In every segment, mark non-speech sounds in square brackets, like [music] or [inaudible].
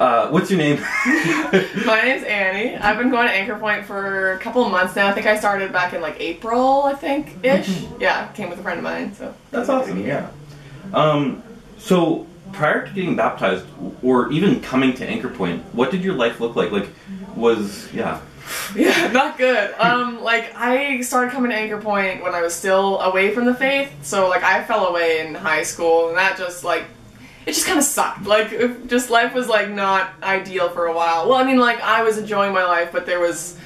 Uh, what's your name? [laughs] My name's Annie. I've been going to Anchor Point for a couple of months now. I think I started back in like April, I think ish. Yeah, came with a friend of mine. So That's awesome. Yeah. Um, so prior to getting baptized, or even coming to Anchor Point, what did your life look like? Like, was yeah. [laughs] Yeah, not good. Um, like I started coming to Anchor Point when I was still away from the faith. So like I fell away in high school, and that just like it just kind of sucked. Like just life was like not ideal for a while. Well, I mean, like I was enjoying my life, but there was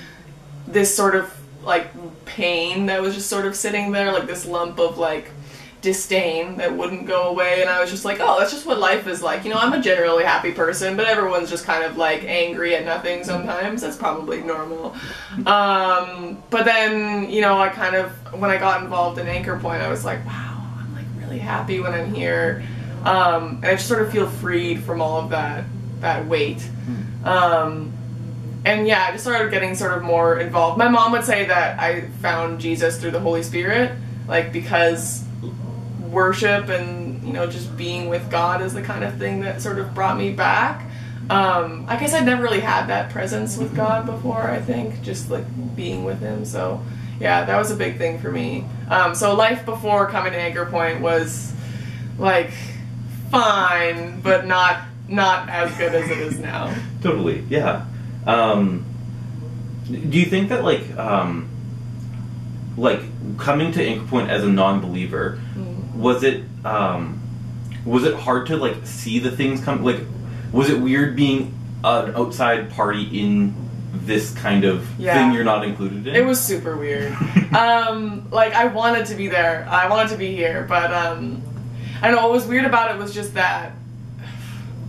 this sort of like pain that was just sort of sitting there, like this lump of like disdain that wouldn't go away and I was just like, oh, that's just what life is like. You know, I'm a generally happy person, but everyone's just kind of like angry at nothing sometimes. That's probably normal. Um, but then, you know, I kind of when I got involved in Anchor Point, I was like, wow, I'm like really happy when I'm here. Um, and I just sort of feel freed from all of that that weight. Um, and yeah, I just started getting sort of more involved. My mom would say that I found Jesus through the Holy Spirit, like because worship and you know just being with God is the kind of thing that sort of brought me back. Um, I guess I'd never really had that presence with God before. I think just like being with Him. So yeah, that was a big thing for me. Um, so life before coming to Anchor Point was like fine, but not not as good as it is now. Totally. Yeah. Um, do you think that like um, like coming to Anchor Point as a non-believer was it um, was it hard to like see the things come like was it weird being an outside party in this kind of Yeah. thing you're not included in? It was super weird. [laughs] um, like I wanted to be there. I wanted to be here, but um, I don't know. What was weird about it was just that,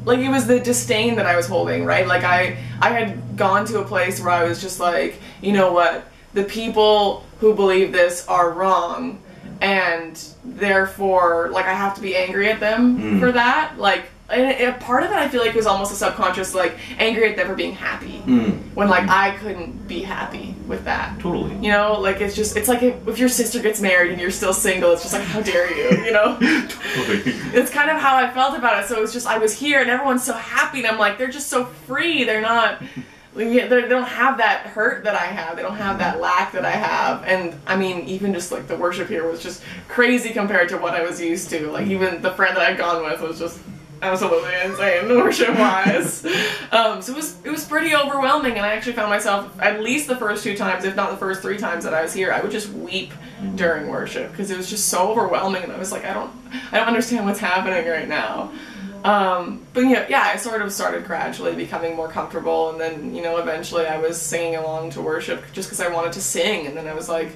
like, it was the disdain that I was holding. Right? Like I, I had gone to a place where I was just like, you know what? The people who believe this are wrong, and therefore, like, I have to be angry at them Mm. for that. Like. And a part of it, I feel like, was almost a subconscious, like angry at them for being happy, Mm. when like I couldn't be happy with that. Totally. You know, like it's just it's like if, your sister gets married and you're still single, it's just like how dare you, you know? [laughs] totally. it's kind of how I felt about it. So it was just I was here and everyone's so happy and I'm like they're just so free. They're not [laughs] they they don't have that hurt that I have. They don't have that lack that I have. And I mean, even just like the worship here was just crazy compared to what I was used to. Like even the friend that I'd gone with was just absolutely insane worship wise. [laughs] um, so it was it was pretty overwhelming, and I actually found myself at least the first two times, if not the first three times that I was here, I would just weep during worship because it was just so overwhelming, and I was like, I don't I don't understand what's happening right now. Um, but yeah, yeah, I sort of started gradually becoming more comfortable, and then you know eventually I was singing along to worship just because I wanted to sing, and then I was like.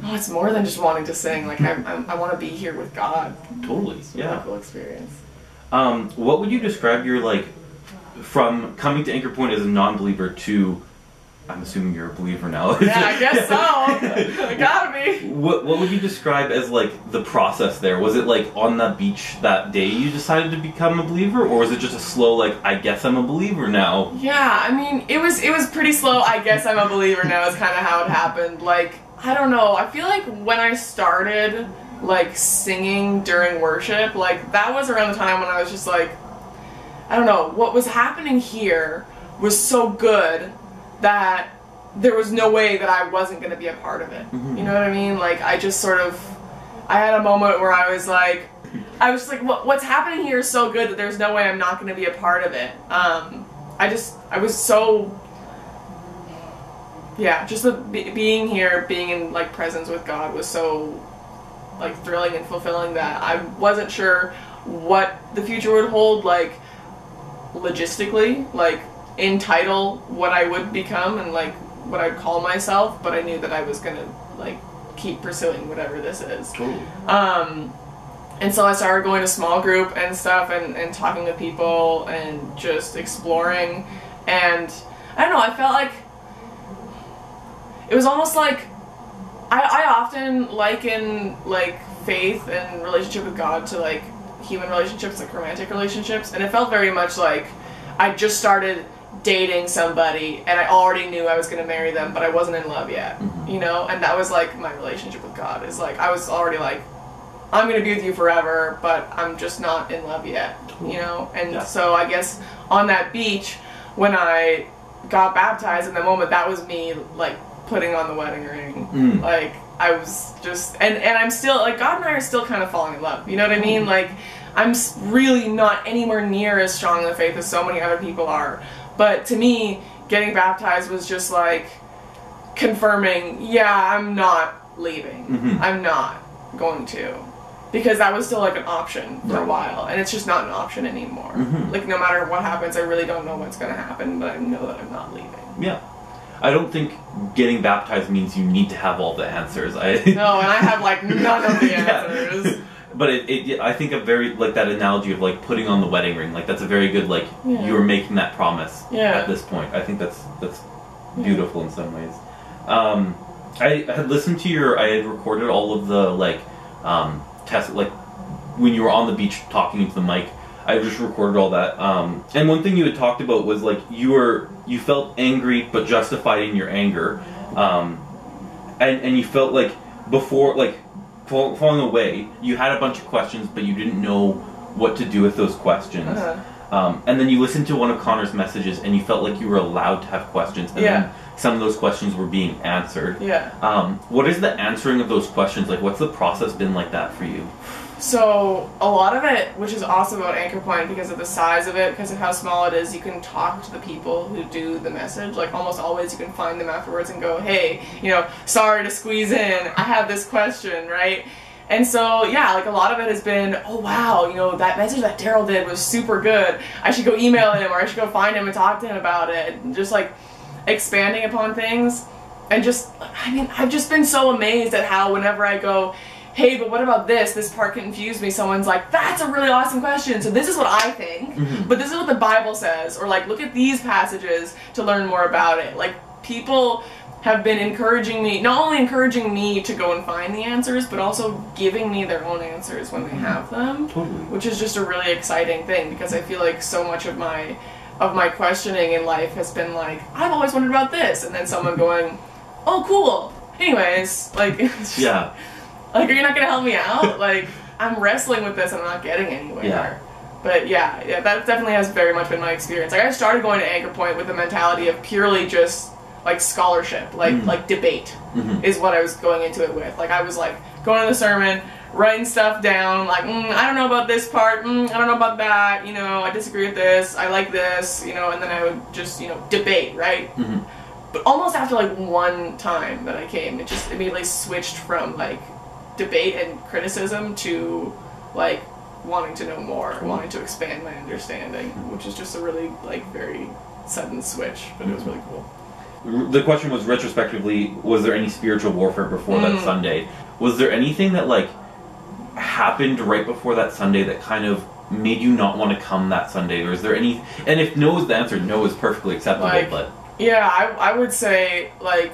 Oh, it's more than just wanting to sing. Like I, I, I want to be here with God. Totally. It's a Yeah. really cool experience. Um, what would you describe your like from coming to Anchor Point as a non-believer to I'm assuming you're a believer now. Yeah, I guess so. [laughs] I gotta be. What what would you describe as like the process there? Was it like on the beach that day you decided to become a believer, or was it just a slow like I guess I'm a believer now? Yeah, I mean, it was it was pretty slow. I guess I'm a believer now. Is kind of how it happened. Like I don't know. I feel like when I started like singing during worship, like that was around the time when I was just like, I don't know, what was happening here was so good that there was no way that I wasn't going to be a part of it. You know what I mean? Like I just sort of I had a moment where I was like I was like what, what's happening here is so good that there's no way I'm not going to be a part of it. Um I just I was so yeah, just the be, being here, being in like presence with God was so like thrilling and fulfilling that I wasn't sure what the future would hold like logistically, like in title what I would become and like what I'd call myself, but I knew that I was gonna like keep pursuing whatever this is. Totally. Um, and so I started going to small group and stuff and, and talking to people and just exploring. And I don't know, I felt like it was almost like I, I often liken like faith and relationship with God to like human relationships, like romantic relationships. And it felt very much like I just started dating somebody and I already knew I was going to marry them, but I wasn't in love yet, mm-hmm. you know? And that was like my relationship with God is like I was already like, I'm gonna be with you forever, but I'm just not in love yet, you know. And Yeah. so I guess on that beach when I got baptized in the moment, that was me like putting on the wedding ring. Mm. Like I was just and and I'm still like God and I are still kind of falling in love. You know what I mean? Like I'm really not anywhere near as strong in the faith as so many other people are. But to me, getting baptized was just like confirming, yeah, I'm not leaving. Mhm. I'm not going to. Because that was still like an option for a while, and it's just not an option anymore. Mhm. Like no matter what happens, I really don't know what's gonna happen, but I know that I'm not leaving. Yeah. I don't think getting baptized means you need to have all the answers. I No, and I have like none of the [laughs] Yeah. answers. But it, it, I think a very like that analogy of like putting on the wedding ring, like that's a very good like Yeah. you're making that promise Yeah. at this point. I think that's that's beautiful in some ways. Um, I had listened to your, I had recorded all of the like um, test like when you were on the beach talking into the mic. I just recorded all that. Um, and one thing you had talked about was like you were you felt angry but justified in your anger, um, and and you felt like before like fall, falling away, you had a bunch of questions but you didn't know what to do with those questions. Uh-huh. Um, and then you listened to one of Connor's messages and you felt like you were allowed to have questions, and Yeah. then some of those questions were being answered. Yeah. Um, what is the answering of those questions like? What's the process been like that for you? So a lot of it, which is awesome about Anchor Point because of the size of it, because of how small it is, you can talk to the people who do the message. Like almost always, you can find them afterwards and go, "Hey, you know, sorry to squeeze in. I have this question, right?" And so yeah, like a lot of it has been, "Oh wow, you know, that message that Daryl did was super good. I should go email him or I should go find him and talk to him about it." And just like expanding upon things and just i mean i've just been so amazed at how whenever i go hey but what about this? This part confused me. Someone's like that's a really awesome question. So this is what i think mm-hmm. but this is what the bible says or like look at these passages to learn more about it. Like people have been encouraging me not only encouraging me to go and find the answers but also giving me their own answers when they mm-hmm. have them Totally. which is just a really exciting thing because I feel like so much of my of my questioning in life has been like I've always wondered about this, and then someone mm-hmm. going, "Oh, cool." Anyways, like, [laughs] it's just- Yeah. Like, are you not gonna help me out? [laughs] like, I'm wrestling with this, and I'm not getting anywhere. Yeah. But yeah, yeah, that definitely has very much been my experience. Like, I started going to Anchor Point with the mentality of purely just like scholarship, like Mm. like debate Mhm. is what I was going into it with. Like I was like going to the sermon, writing stuff down, like mm, I don't know about this part, mm, I don't know about that, you know, I disagree with this, I like this, you know, and then I would just you know debate, right? Mhm. But almost after like one time that I came, it just immediately switched from like debate and criticism to like wanting to know more, wanting to expand my understanding, which is just a really like very sudden switch, but it was really cool. The question was retrospectively, was there any spiritual warfare before that Mm. Sunday? Was there anything that like happened right before that Sunday that kind of made you not want to come that Sunday? Or is there any and if no is the answer, no is perfectly acceptable, Like- but Yeah, I, I would say like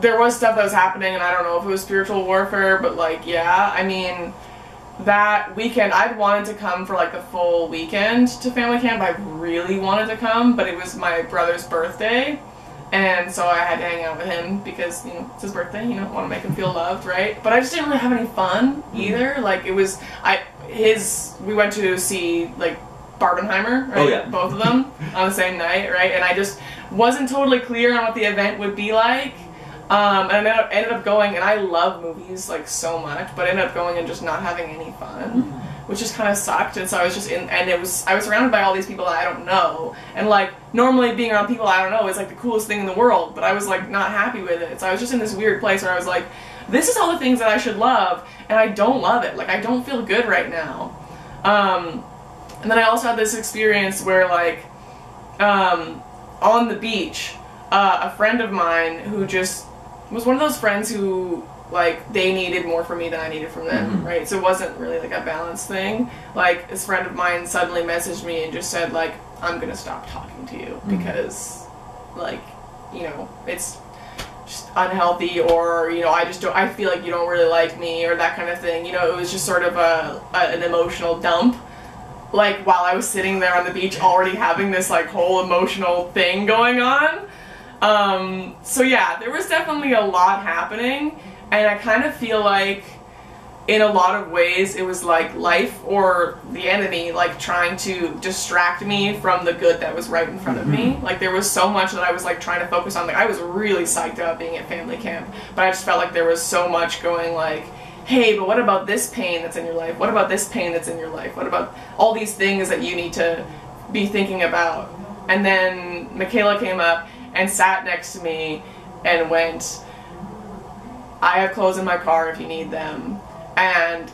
there was stuff that was happening, and I don't know if it was spiritual warfare, but like yeah, I mean that weekend I'd wanted to come for like the full weekend to family camp. I really wanted to come, but it was my brother's birthday. And so I had to hang out with him because, you know, it's his birthday, you know, want to make him feel loved, right? But I just didn't really have any fun mm-hmm. either. Like, it was, I, his, we went to see, like, Barbenheimer, right? Oh, yeah. Both of them [laughs] on the same night, right? And I just wasn't totally clear on what the event would be like. Um, and I ended up, going, and I love movies, like, so much, but I ended up going and just not having any fun which just kind of sucked. And so I was just in, and it was I was surrounded by all these people that I don't know, and like normally being around people I don't know is like the coolest thing in the world, but I was like not happy with it. So I was just in this weird place where I was like, this is all the things that I should love, and I don't love it. Like I don't feel good right now. Um, and then I also had this experience where like um, on the beach, uh, a friend of mine who just was one of those friends who like they needed more from me than I needed from them, Mhm. right? So it wasn't really like a balanced thing. Like this friend of mine suddenly messaged me and just said like I'm gonna stop talking to you Mhm. because like you know it's just unhealthy or you know I just don't I feel like you don't really like me or that kind of thing. You know it was just sort of a, a an emotional dump like while I was sitting there on the beach already having this like whole emotional thing going on. Um, so yeah, there was definitely a lot happening, and I kind of feel like in a lot of ways it was like life or the enemy like trying to distract me from the good that was right in front of me. Like there was so much that i was like trying to focus on. Like i was really psyched about being at family camp but i just felt like there was so much going like hey but what about this pain that's in your life? What about this pain that's in your life? What about all these things that you need to be thinking about? And then michaela came up and sat next to me and went I have clothes in my car if you need them. And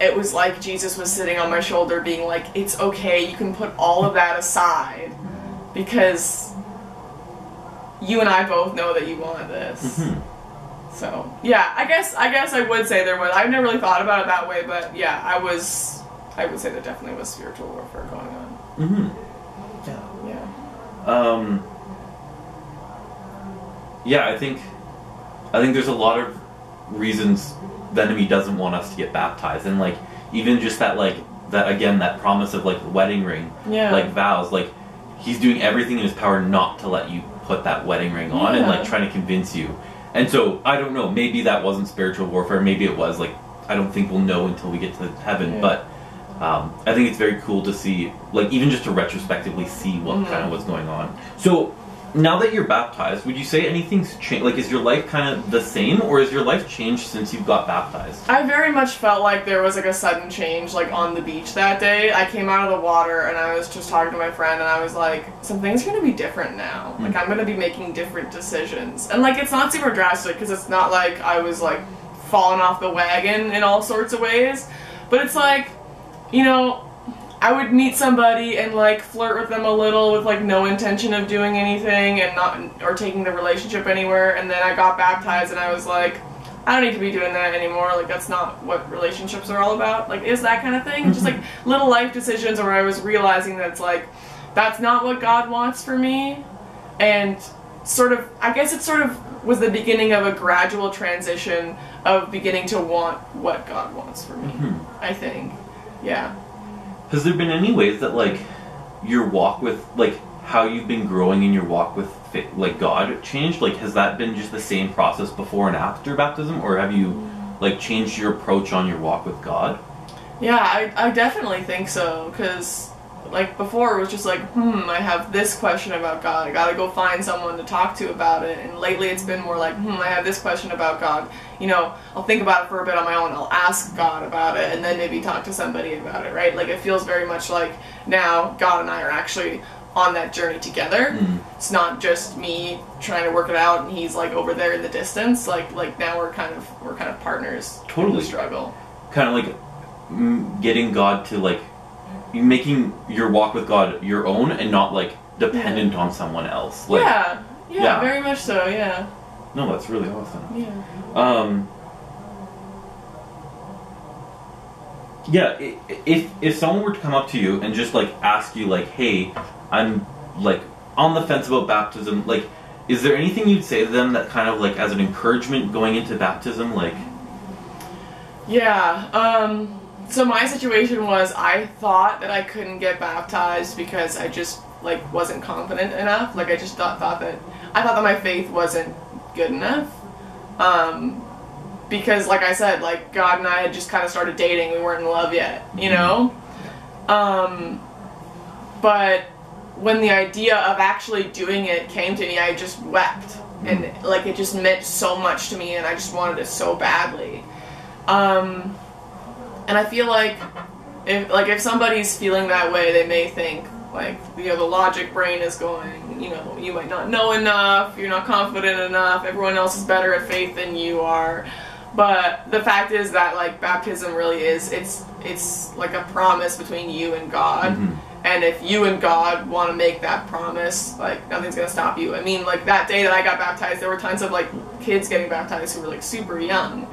it was like Jesus was sitting on my shoulder, being like, It's okay, you can put all of that aside because you and I both know that you want this. Mm-hmm. So yeah, I guess I guess I would say there was. I've never really thought about it that way, but yeah, I was. I would say there definitely was spiritual warfare going on. Mm-hmm. Yeah. Yeah. Um, yeah, I think I think there's a lot of reasons the enemy doesn't want us to get baptized, and like even just that like that again that promise of like the wedding ring, Yeah. like vows, like he's doing everything in his power not to let you put that wedding ring on, and like trying to convince you. And so I don't know, maybe that wasn't spiritual warfare, maybe it was. Like I don't think we'll know until we get to heaven, Yeah. but. Um, I think it's very cool to see, like, even just to retrospectively see what Mhm. kind of was going on. So, now that you're baptized, would you say anything's changed? Like, is your life kind of the same, or has your life changed since you got baptized? I very much felt like there was like a sudden change like on the beach that day. I came out of the water and I was just talking to my friend and I was like, something's gonna be different now. Hmm. Like I'm gonna be making different decisions. And like it's not super drastic because it's not like I was like falling off the wagon in all sorts of ways. But it's like, you know, I would meet somebody and like flirt with them a little with like no intention of doing anything and not or taking the relationship anywhere and then I got baptized and I was like I don't need to be doing that anymore like that's not what relationships are all about. Like is that kind of thing just like little life decisions where I was realizing that it's like that's not what God wants for me and sort of I guess it sort of was the beginning of a gradual transition of beginning to want what God wants for me Mhm. I think. Yeah Has there been any ways that, like, your walk with, like, how you've been growing in your walk with, like, God changed? Like, has that been just the same process before and after baptism, or have you, like, changed your approach on your walk with God? Yeah, I, I definitely think so. Because, like, before it was just like, hmm, I have this question about God. I gotta go find someone to talk to about it. And lately it's been more like, hmm, I have this question about God. You know, I'll think about it for a bit on my own. I'll ask God about it and then maybe talk to somebody about it, right? Like, it feels very much like now God and I are actually on that journey together. Mhm. It's not just me trying to work it out and he's like over there in the distance. Like, like now we're kind of we're kind of partners in Totally. the struggle. Kind of like getting God to, like, making your walk with God your own and not, like, dependent on someone else. Like, yeah, yeah, yeah. very much so. Yeah, No, that's really awesome. yeah. Um, yeah, if if someone were to come up to you and just like ask you like, "Hey, I'm like on the fence about baptism," like, is there anything you'd say to them that kind of like as an encouragement going into baptism, like, Yeah. Um. So my situation was I thought that I couldn't get baptized because I just like wasn't confident enough. Like I just thought thought that I thought that my faith wasn't good enough. Um. Because like I said, like God and I had just kind of started dating. We weren't in love yet, you know. Um. But when the idea of actually doing it came to me, I just wept. And like it just meant so much to me and I just wanted it so badly. Um, and I feel like if like if somebody's feeling that way, they may think like you know the logic brain is going, you know, you might not know enough, you're not confident enough, everyone else is better at faith than you are. But the fact is that like baptism really is it's it's like a promise between you and God. Mhm. And if you and God want to make that promise, like nothing's gonna stop you. I mean, like that day that I got baptized, there were tons of like kids getting baptized who were like super young,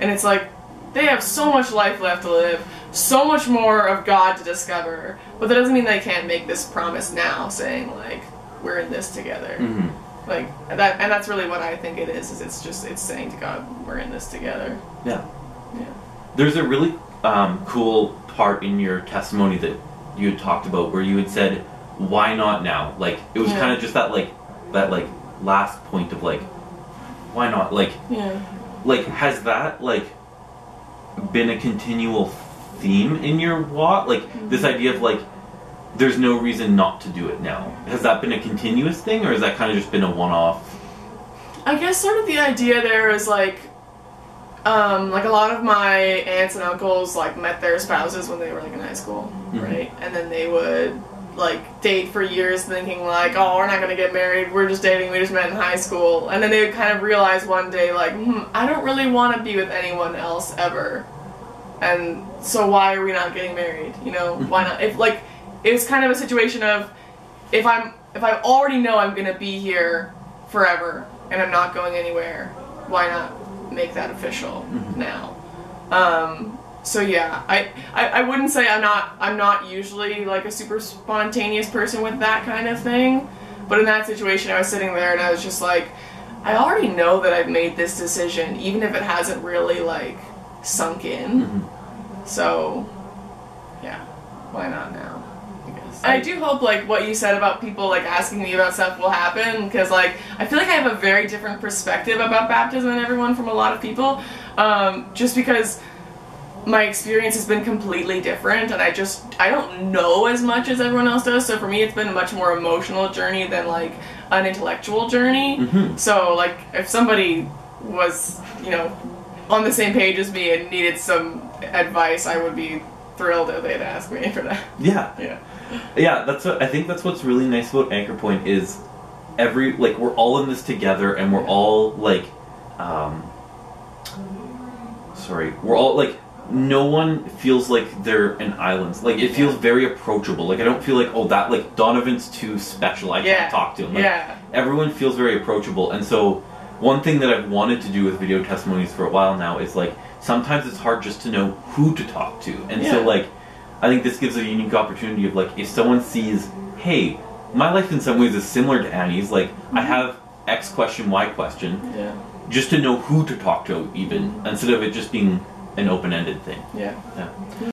and it's like they have so much life left to live, so much more of God to discover. But that doesn't mean they can't make this promise now, saying like we're in this together. mhm. Like that, and that's really what I think it is. Is it's just it's saying to God, we're in this together. yeah. Yeah. There's a really um, cool part in your testimony that you had talked about where you had said, "Why not now?" Like it was Yeah. kind of just that like that like last point of like, why not? Like Yeah. like has that like been a continual theme in your walk? Like this idea of like there's no reason not to do it now. Has that been a continuous thing, or has that kind of just been a one-off? I guess sort of the idea there is like, um, like a lot of my aunts and uncles like met their spouses when they were like in high school, Mhm. right? And then they would like date for years, thinking like, oh, we're not gonna get married. We're just dating. We just met in high school. And then they would kind of realize one day like, hmm, I don't really want to be with anyone else ever. And so why are we not getting married? You know, why not? If like, it's kind of a situation of if I'm if I already know I'm gonna be here forever and I'm not going anywhere, why not make that official now? Um, so yeah, I, I I wouldn't say I'm not I'm not usually like a super spontaneous person with that kind of thing, but in that situation I was sitting there and I was just like, I already know that I've made this decision, even if it hasn't really like sunk in. So yeah, why not now? I guess. I do hope like what you said about people like asking me about stuff will happen because like I feel like I have a very different perspective about baptism than everyone from a lot of people, um, just because my experience has been completely different and I just I don't know as much as everyone else does. So for me, it's been a much more emotional journey than like an intellectual journey. Mhm. So like if somebody was you know on the same page as me and needed some advice, I would be thrilled if they'd ask me for that. [laughs] Yeah, Yeah. yeah. That's what I think. That's what's really nice about Anchor Point is every like we're all in this together, and we're all like, um, sorry, we're all like. No one feels like they're an island. Like it feels very approachable. Like I don't feel like oh that like Donovan's too special. I Yeah. can't talk to him. Like, Yeah. everyone feels very approachable and so one thing that i've wanted to do with video testimonies for a while now is like sometimes it's hard just to know who to talk to and so like i think this gives a unique opportunity of like if someone sees hey my life in some ways is similar to annie's like i mm-hmm. have x question y question Yeah. just to know who to talk to even instead of it just being an open-ended thing Yeah. yeah